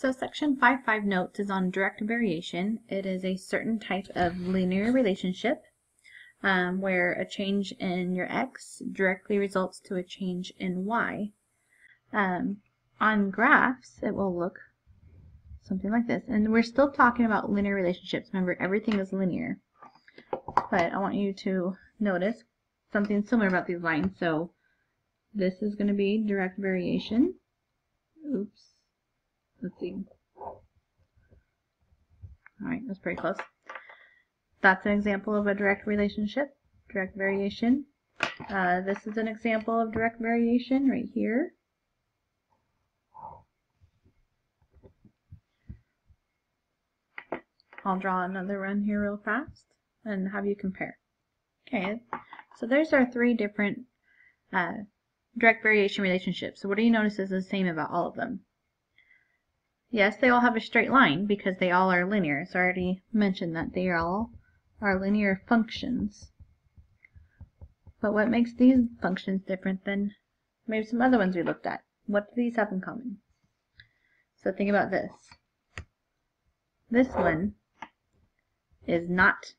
So section 5.5 notes is on direct variation. It is a certain type of linear relationship um, where a change in your x directly results to a change in y. Um, on graphs, it will look something like this. And we're still talking about linear relationships. Remember, everything is linear. But I want you to notice something similar about these lines. So this is going to be direct variation. Oops. Let's see. Alright, that's pretty close. That's an example of a direct relationship, direct variation. Uh, this is an example of direct variation right here. I'll draw another run here real fast and have you compare. Okay, so there's our three different uh, direct variation relationships. So what do you notice is the same about all of them? Yes, they all have a straight line because they all are linear. So I already mentioned that they are all are linear functions. But what makes these functions different than maybe some other ones we looked at? What do these have in common? So think about this. This one is not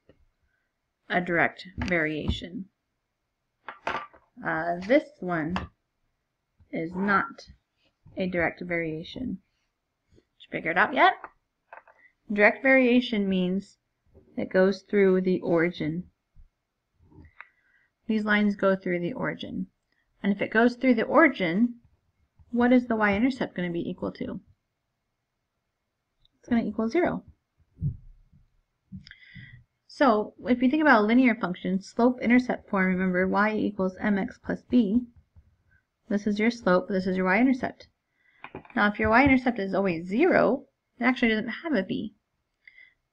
a direct variation. Uh, this one is not a direct variation. Did you figure it out yet? Direct variation means it goes through the origin. These lines go through the origin. And if it goes through the origin, what is the y-intercept going to be equal to? It's going to equal 0. So if you think about a linear function, slope-intercept form, remember y equals mx plus b. This is your slope, this is your y-intercept. Now if your y-intercept is always 0, it actually doesn't have a b.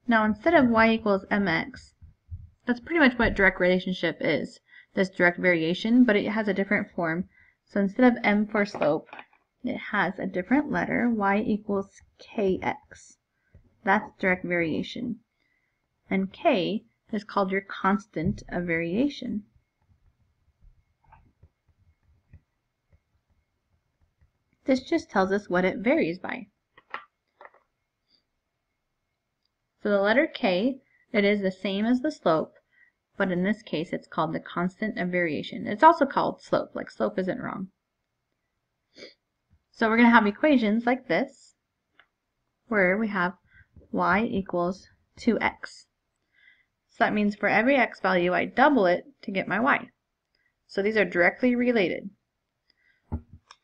Now instead of y equals mx, that's pretty much what direct relationship is, this direct variation, but it has a different form. So instead of m for slope, it has a different letter, y equals kx. That's direct variation. And k is called your constant of variation. This just tells us what it varies by. So the letter k, it is the same as the slope, but in this case it's called the constant of variation. It's also called slope, like slope isn't wrong. So we're going to have equations like this, where we have y equals 2x. So that means for every x value, I double it to get my y. So these are directly related.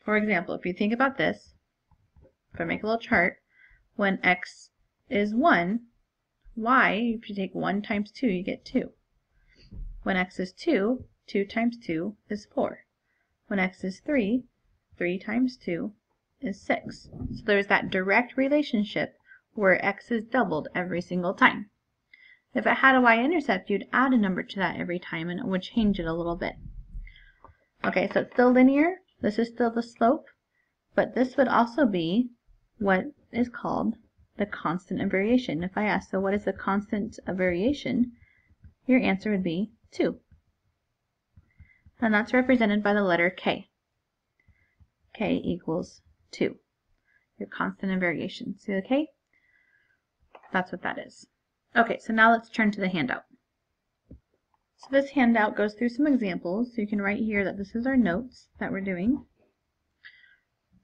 For example, if you think about this, if I make a little chart, when x is 1, y, if you take 1 times 2, you get 2. When x is 2, 2 times 2 is 4. When x is 3, 3 times 2 is 6. So there's that direct relationship where x is doubled every single time. If it had a y-intercept, you'd add a number to that every time and it would change it a little bit. Okay, so it's still linear, this is still the slope, but this would also be what is called the constant of variation. If I ask, so what is the constant of variation? Your answer would be 2. And that's represented by the letter k. k equals 2. Your constant of variation. See the k? That's what that is. Okay, so now let's turn to the handout. So this handout goes through some examples. So you can write here that this is our notes that we're doing.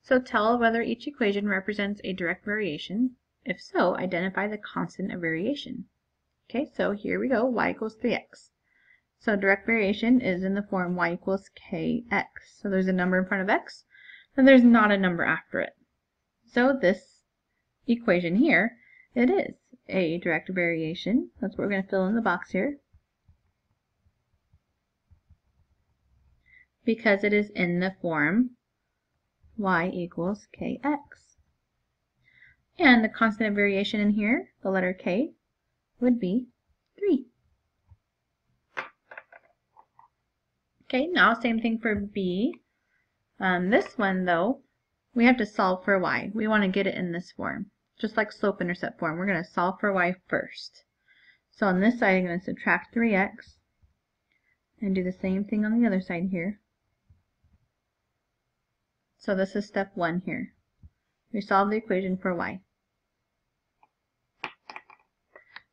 So tell whether each equation represents a direct variation. If so, identify the constant of variation. Okay, so here we go, y equals 3x. So direct variation is in the form y equals kx. So there's a number in front of x, and there's not a number after it. So this equation here, it is a direct variation. That's what we're going to fill in the box here. Because it is in the form y equals kx. And the constant of variation in here, the letter k, would be 3. Okay, now same thing for b. Um, this one, though, we have to solve for y. We want to get it in this form. Just like slope-intercept form, we're going to solve for y first. So on this side, I'm going to subtract 3x and do the same thing on the other side here. So this is step one here. We solve the equation for y.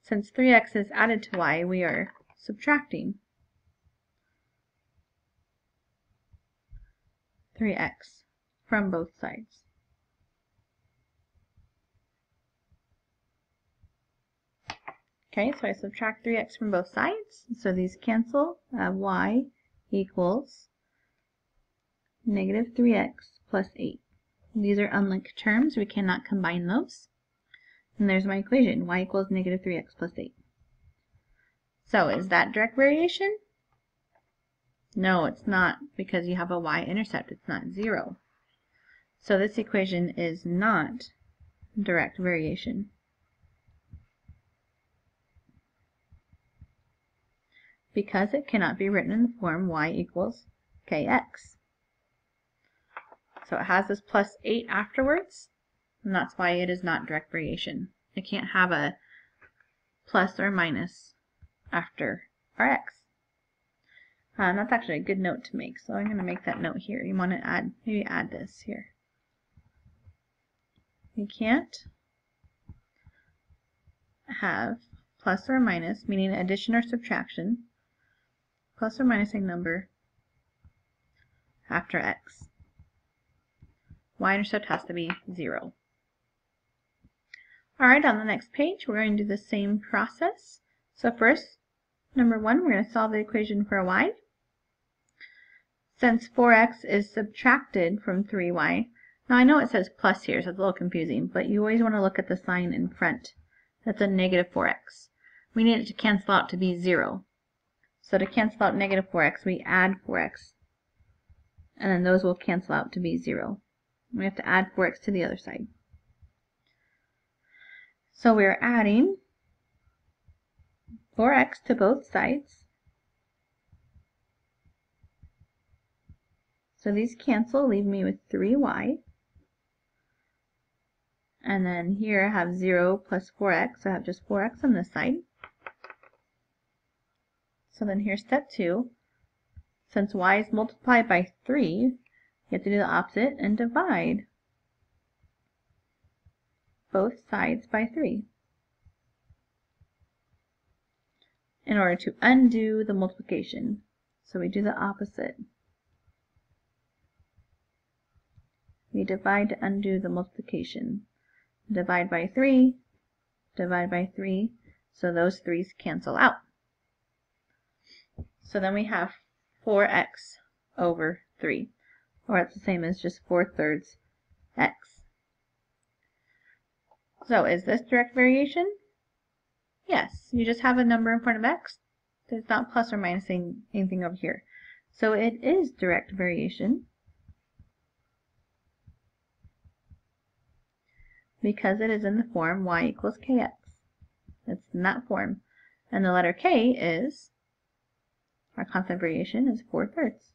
Since 3x is added to y, we are subtracting 3x from both sides. Okay, so I subtract 3x from both sides, so these cancel. Uh, y equals negative 3x plus 8. These are unlike terms. We cannot combine those. And there's my equation. y equals negative 3x plus 8. So is that direct variation? No, it's not because you have a y-intercept. It's not 0. So this equation is not direct variation. because it cannot be written in the form y equals kx. So it has this plus 8 afterwards, and that's why it is not direct variation. It can't have a plus or minus after our x. Uh, that's actually a good note to make, so I'm going to make that note here. You want to add, maybe add this here. You can't have plus or minus, meaning addition or subtraction, plus or minus a number after x. y-intercept has to be 0. Alright, on the next page, we're going to do the same process. So first, number 1, we're going to solve the equation for y. Since 4x is subtracted from 3y, now I know it says plus here, so it's a little confusing, but you always want to look at the sign in front. That's a negative 4x. We need it to cancel out to be 0. So to cancel out negative 4x, we add 4x. And then those will cancel out to be 0. We have to add 4x to the other side. So we're adding 4x to both sides. So these cancel, leave me with 3y. And then here I have 0 plus 4x, so I have just 4x on this side. So then here's step two. Since y is multiplied by 3, you have to do the opposite and divide both sides by 3 in order to undo the multiplication. So we do the opposite. We divide to undo the multiplication. Divide by 3, divide by 3, so those 3's cancel out. So then we have 4x over 3, or it's the same as just 4 thirds x. So is this direct variation? Yes, you just have a number in front of x. There's not plus or minus anything over here. So it is direct variation because it is in the form y equals kx. It's in that form. And the letter k is our constant variation is 4 thirds.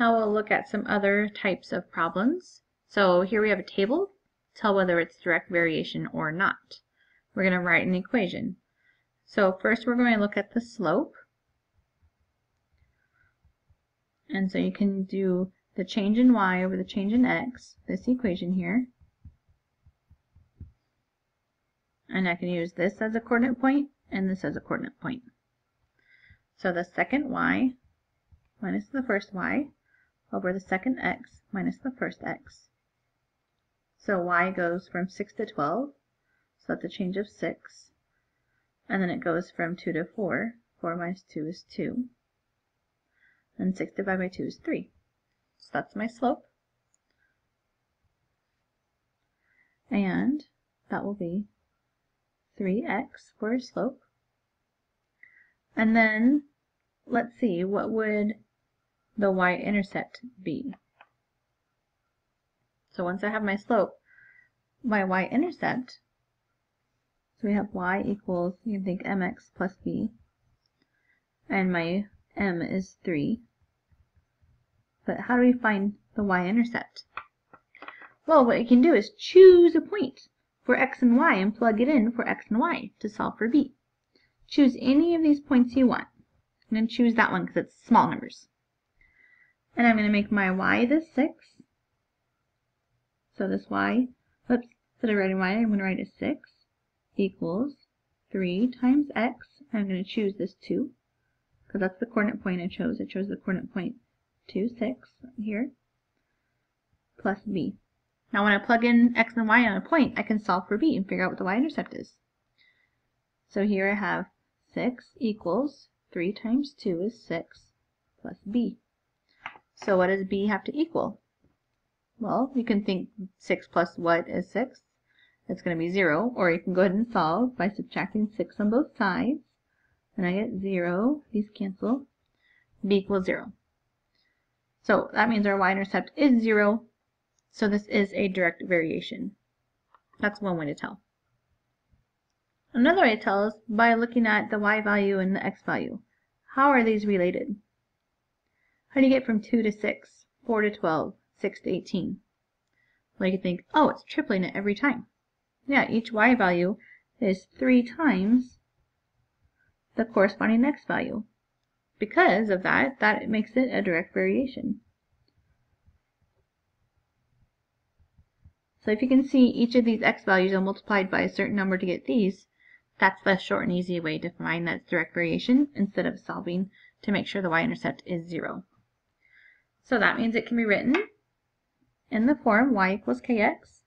Now we'll look at some other types of problems. So here we have a table. Tell whether it's direct variation or not. We're going to write an equation. So first we're going to look at the slope. And so you can do the change in y over the change in x, this equation here. And I can use this as a coordinate point and this as a coordinate point. So the second y minus the first y over the second x minus the first x. So y goes from 6 to 12, so that's a change of 6. And then it goes from 2 to 4. 4 minus 2 is 2. And 6 divided by 2 is 3. So that's my slope. And that will be 3x for a slope. And then, let's see, what would the y-intercept be? So once I have my slope, my y-intercept, so we have y equals, you can think mx plus b, and my m is 3. But how do we find the y-intercept? Well, what you can do is choose a point for x and y and plug it in for x and y to solve for b. Choose any of these points you want. I'm going to choose that one because it's small numbers. And I'm going to make my y this 6. So this y, oops, Instead of writing y, I'm going to write a 6 equals 3 times x. I'm going to choose this 2 because that's the coordinate point I chose. I chose the coordinate point 2, 6 here plus b. Now when I plug in x and y on a point, I can solve for b and figure out what the y-intercept is. So here I have 6 equals 3 times 2 is 6 plus b. So what does b have to equal? Well, you can think 6 plus what is 6? It's going to be 0. Or you can go ahead and solve by subtracting 6 on both sides. And I get 0. These cancel. b equals 0. So that means our y-intercept is 0. So this is a direct variation. That's one way to tell. Another way to tell is by looking at the y value and the x value. How are these related? How do you get from 2 to 6, 4 to 12, 6 to 18? Well, you can think, oh, it's tripling it every time. Yeah, each y value is 3 times the corresponding x value. Because of that, that makes it a direct variation. So if you can see each of these x values are multiplied by a certain number to get these, that's the short and easy way to find that direct variation instead of solving to make sure the y-intercept is 0. So that means it can be written in the form y equals kx,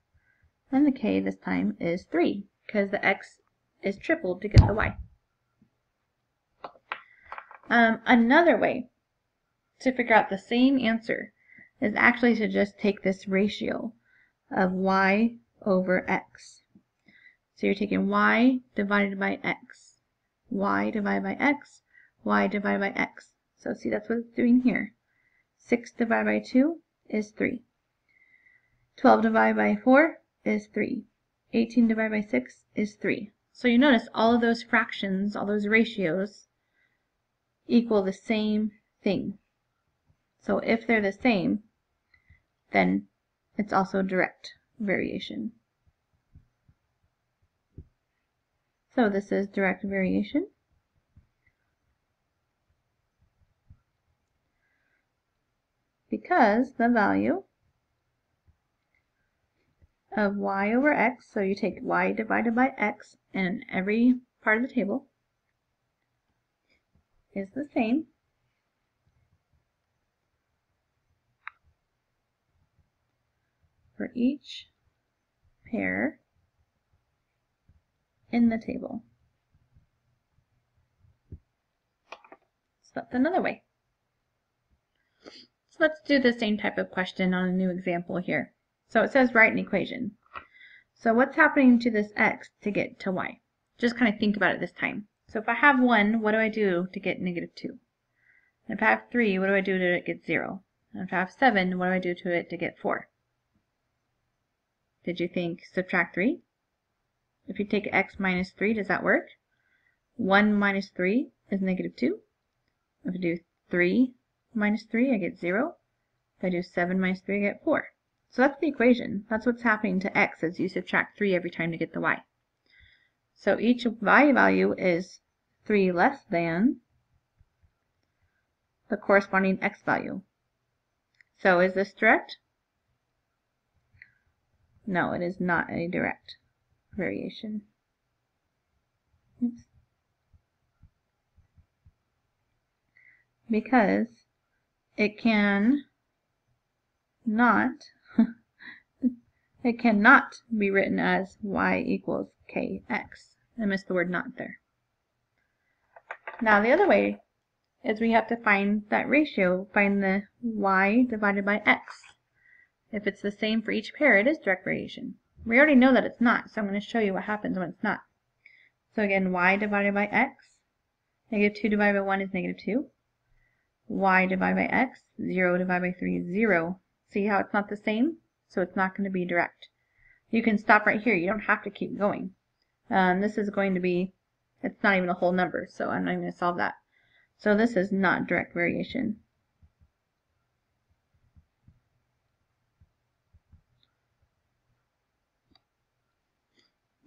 and the k this time is 3, because the x is tripled to get the y. Um, another way to figure out the same answer is actually to just take this ratio of y over x. So you're taking y divided by x, y divided by x, y divided by x. So see, that's what it's doing here. 6 divided by 2 is 3. 12 divided by 4 is 3. 18 divided by 6 is 3. So you notice all of those fractions, all those ratios, equal the same thing. So if they're the same, then it's also direct variation. So this is direct variation. Because the value of y over x, so you take y divided by x in every part of the table, is the same. for each pair in the table. So that's another way. So let's do the same type of question on a new example here. So it says write an equation. So what's happening to this x to get to y? Just kind of think about it this time. So if I have 1, what do I do to get negative 2? And if I have 3, what do I do to get 0? And if I have 7, what do I do to it to get 4? Did you think subtract 3? If you take x minus 3, does that work? 1 minus 3 is negative 2. If I do 3 minus 3, I get 0. If I do 7 minus 3, I get 4. So that's the equation. That's what's happening to x as you subtract 3 every time to get the y. So each y value is 3 less than the corresponding x value. So is this direct? No, it is not a direct variation. Oops. Because it can not it cannot be written as y equals kx. I missed the word not there. Now the other way is we have to find that ratio, find the y divided by x. If it's the same for each pair, it is direct variation. We already know that it's not, so I'm going to show you what happens when it's not. So again, y divided by x, negative 2 divided by 1 is negative 2. Y divided by x, 0 divided by 3 is 0. See how it's not the same? So it's not going to be direct. You can stop right here. You don't have to keep going. Um, this is going to be, it's not even a whole number, so I'm not going to solve that. So this is not direct variation.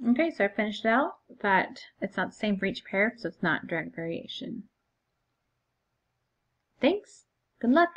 Okay, so I finished out that it's not the same for each pair, so it's not direct variation. Thanks. Good luck.